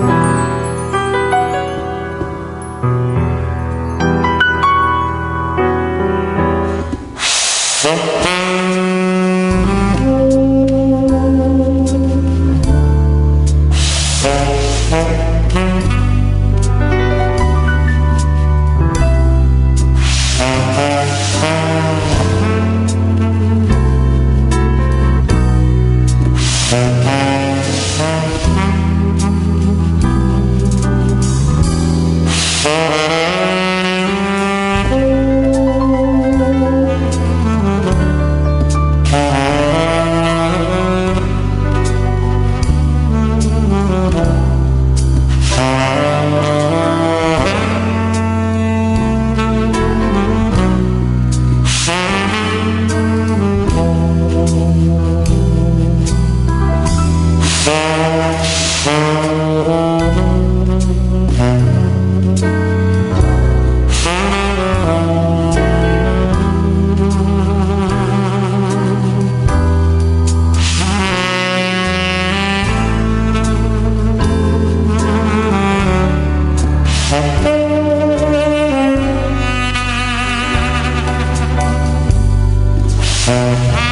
啊！Bye.